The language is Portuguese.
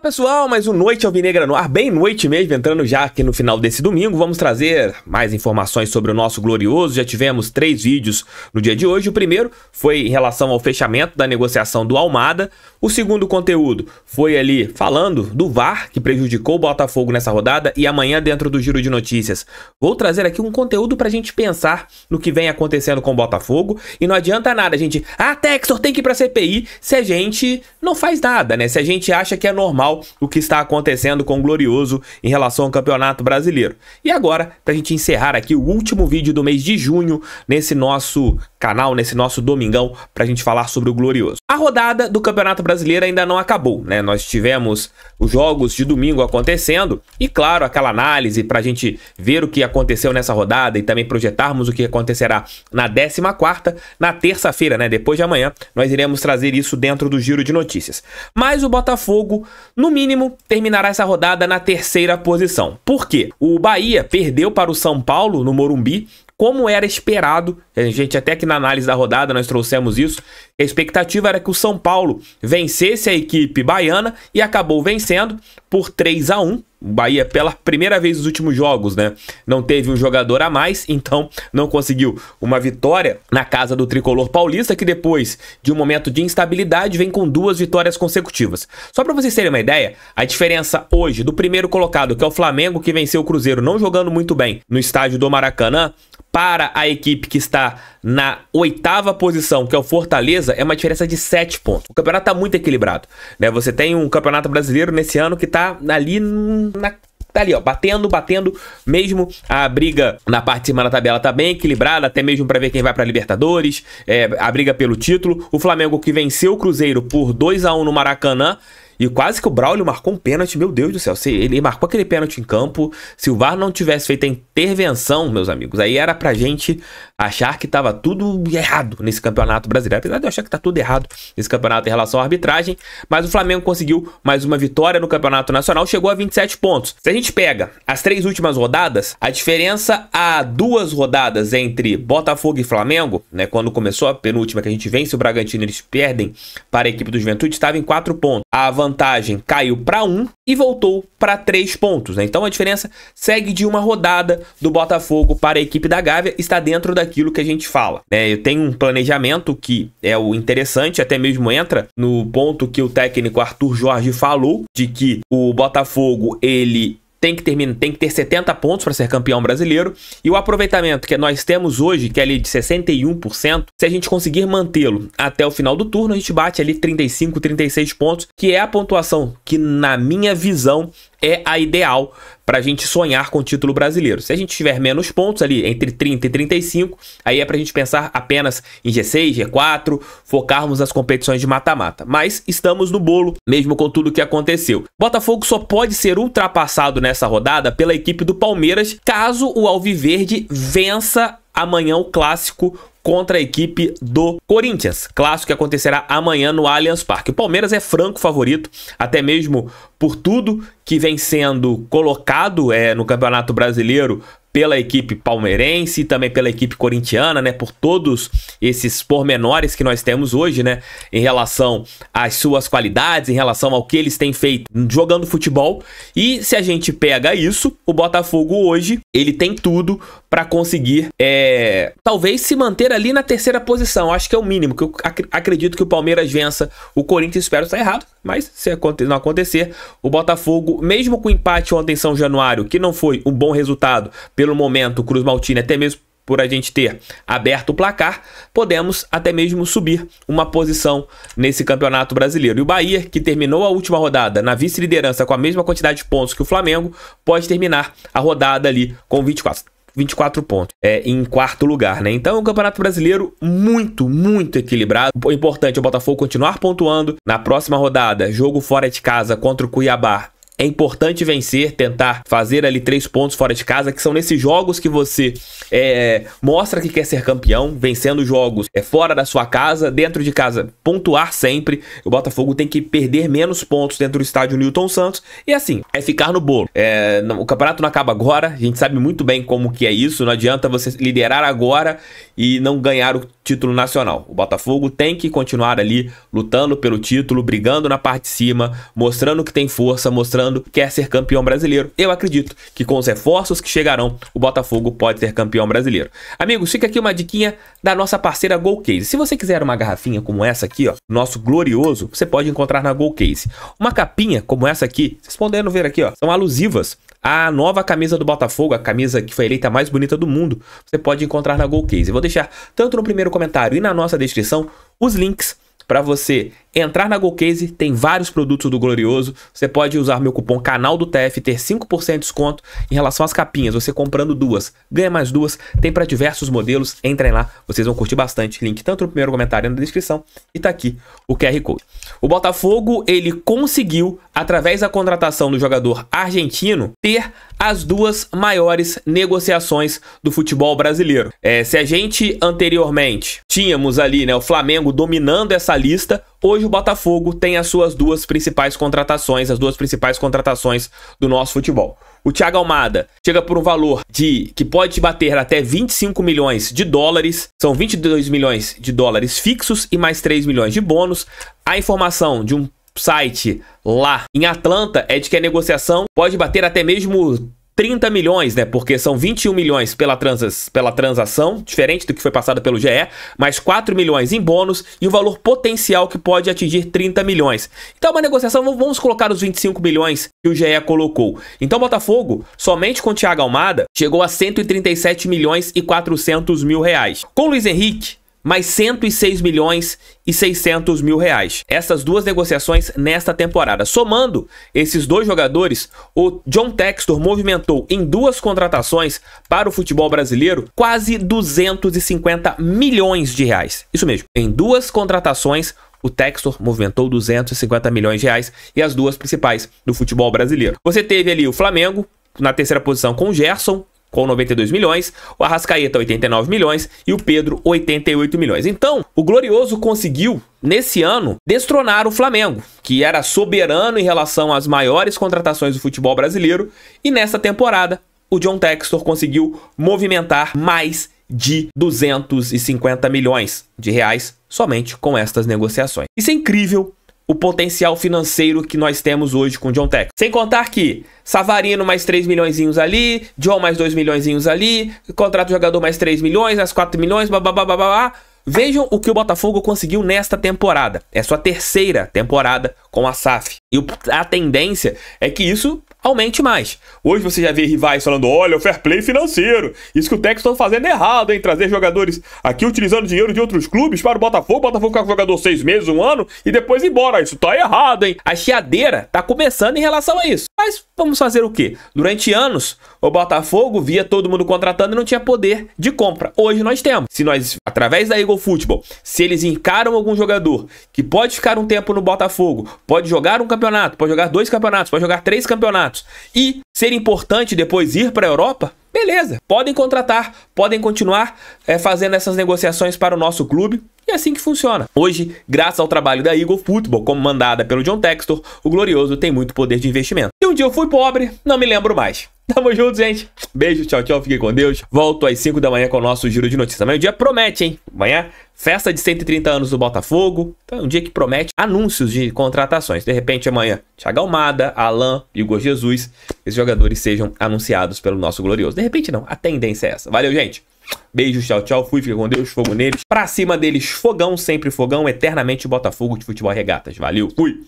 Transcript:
Fala pessoal, mais um Noite Alvinegra no ar, bem noite mesmo, entrando já aqui no final desse domingo. Vamos trazer mais informações sobre o nosso glorioso. Já tivemos três vídeos no dia de hoje. O primeiro foi em relação ao fechamento da negociação do Almada. O segundo conteúdo foi ali falando do VAR, que prejudicou o Botafogo nessa rodada. E amanhã, dentro do Giro de Notícias, vou trazer aqui um conteúdo pra gente pensar no que vem acontecendo com o Botafogo. E não adianta nada a gente, ah, Textor tem que ir pra CPI, se a gente não faz nada, né? Se a gente acha que é normal o que está acontecendo com o Glorioso em relação ao Campeonato Brasileiro. E agora, para a gente encerrar aqui o último vídeo do mês de junho nesse nosso canal, nesse nosso domingão, para a gente falar sobre o Glorioso. A rodada do Campeonato Brasileiro ainda não acabou, né? Nós tivemos os jogos de domingo acontecendo e, claro, aquela análise para a gente ver o que aconteceu nessa rodada e também projetarmos o que acontecerá na 14 na terça-feira, né? Depois de amanhã, nós iremos trazer isso dentro do giro de notícias. Mas o Botafogo no mínimo, terminará essa rodada na terceira posição. Por quê? O Bahia perdeu para o São Paulo no Morumbi, como era esperado. A gente até que na análise da rodada nós trouxemos isso. A expectativa era que o São Paulo vencesse a equipe baiana e acabou vencendo por 3 a 1. O Bahia, pela primeira vez nos últimos jogos, né? Não teve um jogador a mais, então não conseguiu uma vitória na casa do tricolor paulista, que depois de um momento de instabilidade vem com duas vitórias consecutivas. Só para vocês terem uma ideia, a diferença hoje do primeiro colocado, que é o Flamengo, que venceu o Cruzeiro não jogando muito bem no estádio do Maracanã, para a equipe que está na oitava posição, que é o Fortaleza, é uma diferença de 7 pontos. O campeonato está muito equilibrado. Né? Você tem um campeonato brasileiro nesse ano que está ali na tá ali, ó, batendo, batendo, mesmo a briga na parte de cima da tabela tá bem equilibrada, até mesmo para ver quem vai para Libertadores, é, a briga pelo título. O Flamengo que venceu o Cruzeiro por 2 a 1 no Maracanã e quase que o Braulio marcou um pênalti, meu Deus do céu. Se ele marcou aquele pênalti em campo, se o VAR não tivesse feito a intervenção, meus amigos, aí era pra gente achar que tava tudo errado nesse campeonato brasileiro. Apesar de eu achar que tá tudo errado nesse campeonato em relação à arbitragem, mas o Flamengo conseguiu mais uma vitória no campeonato nacional, chegou a 27 pontos. Se a gente pega as três últimas rodadas, a diferença a duas rodadas entre Botafogo e Flamengo, né, quando começou a penúltima que a gente vence o Bragantino, eles perdem para a equipe do Juventude, estava em 4 pontos. A vantagem caiu para 1 e voltou para 3 pontos. Né? Então a diferença segue de uma rodada do Botafogo para a equipe da Gávea, está dentro daquilo que a gente fala. Né? Eu tenho um planejamento que é o interessante, até mesmo entra no ponto que o técnico Arthur Jorge falou, de que o Botafogo ele tem que, terminar, tem que ter 70 pontos para ser campeão brasileiro. E o aproveitamento que nós temos hoje, que é ali de 61%, se a gente conseguir mantê-lo até o final do turno, a gente bate ali 35, 36 pontos, que é a pontuação que, na minha visão, é a ideal para a gente sonhar com o título brasileiro. Se a gente tiver menos pontos ali, entre 30 e 35, aí é para a gente pensar apenas em G6, G4, focarmos nas competições de mata-mata. Mas estamos no bolo, mesmo com tudo que aconteceu. Botafogo só pode ser ultrapassado nessa rodada pela equipe do Palmeiras caso o Alviverde vença amanhã o clássico contra a equipe do Corinthians. Clássico que acontecerá amanhã no Allianz Parque. O Palmeiras é franco favorito, até mesmo por tudo que vem sendo colocado é, no Campeonato Brasileiro pela equipe palmeirense e também pela equipe corintiana, né, por todos esses pormenores que nós temos hoje, né, em relação às suas qualidades, em relação ao que eles têm feito jogando futebol. E se a gente pega isso, o Botafogo hoje, ele tem tudo para conseguir, é, talvez se manter ali na terceira posição. Acho que é o mínimo, que eu ac acredito que o Palmeiras vença o Corinthians, espero estar errado, mas se não acontecer, o Botafogo, mesmo com o empate ontem em São Januário, que não foi um bom resultado, pelo momento, Cruz Maltini, até mesmo por a gente ter aberto o placar, podemos até mesmo subir uma posição nesse campeonato brasileiro. E o Bahia, que terminou a última rodada na vice-liderança com a mesma quantidade de pontos que o Flamengo, pode terminar a rodada ali com 24. 24 pontos é, em quarto lugar, né? Então, o Campeonato Brasileiro muito, muito equilibrado. O importante é o Botafogo continuar pontuando. Na próxima rodada, jogo fora de casa contra o Cuiabá É importante vencer, tentar fazer ali três pontos fora de casa, que são nesses jogos que você é, mostra que quer ser campeão, vencendo jogos é, fora da sua casa, dentro de casa, pontuar sempre. O Botafogo tem que perder menos pontos dentro do estádio Newton Santos. E assim, é ficar no bolo. É, o campeonato não acaba agora, a gente sabe muito bem como que é isso. Não adianta você liderar agora e não ganhar o título nacional. O Botafogo tem que continuar ali lutando pelo título, brigando na parte de cima, mostrando que tem força, mostrando que quer ser campeão brasileiro. Eu acredito que com os reforços que chegarão, o Botafogo pode ser campeão brasileiro. Amigos, fica aqui uma diquinha da nossa parceira Golcase. Se você quiser uma garrafinha como essa aqui, ó, nosso glorioso, você pode encontrar na Golcase. Uma capinha como essa aqui, vocês podendo ver aqui, ó, são alusivas a nova camisa do Botafogo, a camisa que foi eleita mais bonita do mundo, você pode encontrar na Golcase. Eu vou deixar tanto no primeiro comentário e na nossa descrição os links para você entrar na GoCase, tem vários produtos do Glorioso. Você pode usar meu cupom canal do TF ter 5% de desconto em relação às capinhas. Você comprando duas, ganha mais duas. Tem para diversos modelos. Entrem lá, vocês vão curtir bastante. Link tanto no primeiro comentário na descrição e tá aqui o QR Code. O Botafogo, ele conseguiu, através da contratação do jogador argentino, ter as duas maiores negociações do futebol brasileiro. É, se a gente anteriormente tínhamos ali né, o Flamengo dominando essa lista, hoje o Botafogo tem as suas duas principais contratações, as duas principais contratações do nosso futebol. O Thiago Almada chega por um valor de que pode bater até 25 milhões de dólares. São 22 milhões de dólares fixos e mais 3 milhões de bônus. A informação de um site lá em Atlanta é de que a negociação pode bater até mesmo 30 milhões, né? Porque são 21 milhões pela, transas, pela transação, diferente do que foi passado pelo GE, mais 4 milhões em bônus e o valor potencial que pode atingir 30 milhões. Então, uma negociação, vamos colocar os 25 milhões que o GE colocou. Então, Botafogo, somente com o Thiago Almada, chegou a 137 milhões e 400 mil reais. Com o Luiz Henrique, mais 106 milhões e 600 mil reais. Essas duas negociações nesta temporada. Somando esses dois jogadores, o John Textor movimentou em duas contratações para o futebol brasileiro quase 250 milhões de reais. Isso mesmo, em duas contratações o Textor movimentou 250 milhões de reais e as duas principais do futebol brasileiro. Você teve ali o Flamengo na terceira posição com o Gerson com 92 milhões, o Arrascaeta 89 milhões e o Pedro 88 milhões. Então, o Glorioso conseguiu nesse ano destronar o Flamengo, que era soberano em relação às maiores contratações do futebol brasileiro, e nessa temporada o John Textor conseguiu movimentar mais de 250 milhões de reais somente com estas negociações. Isso é incrível o potencial financeiro que nós temos hoje com o John Tech. Sem contar que Savarino mais 3 milhões ali, John mais 2 milhões ali, contrato jogador mais 3 milhões, mais 4 milhões, babá. Vejam o que o Botafogo conseguiu nesta temporada. É sua terceira temporada com a SAF. E a tendência é que isso aumente mais. Hoje você já vê rivais falando: olha, o fair play financeiro. Isso que o Texas está fazendo errado, hein? Trazer jogadores aqui utilizando dinheiro de outros clubes para o Botafogo. O Botafogo ficar com o jogador seis meses, um ano e depois ir embora. Isso tá errado, hein? A chiadeira tá começando em relação a isso. Mas vamos fazer o quê? Durante anos, o Botafogo via todo mundo contratando e não tinha poder de compra. Hoje nós temos. Se nós, através da Eagle Football, se eles encaram algum jogador que pode ficar um tempo no Botafogo, pode jogar um campeonato, pode jogar dois campeonatos, pode jogar três campeonatos e ser importante depois ir para a Europa, beleza, podem contratar, podem continuar é, fazendo essas negociações para o nosso clube. E é assim que funciona. Hoje, graças ao trabalho da Eagle Football, como mandada pelo John Textor, o Glorioso tem muito poder de investimento. E um dia eu fui pobre, não me lembro mais. Tamo junto, gente. Beijo, tchau, tchau. Fiquem com Deus. Volto às 5 da manhã com o nosso giro de notícias. Amanhã o dia promete, hein? Amanhã, festa de 130 anos do Botafogo. Então é um dia que promete anúncios de contratações. De repente, amanhã, Thiago Almada, Alain, Igor Jesus, esses jogadores sejam anunciados pelo nosso glorioso. De repente, não. A tendência é essa. Valeu, gente. Beijo, tchau, tchau. Fui, fica com Deus. Fogo neles. Pra cima deles, fogão, sempre fogão. Eternamente Botafogo de futebol regatas. Valeu, fui.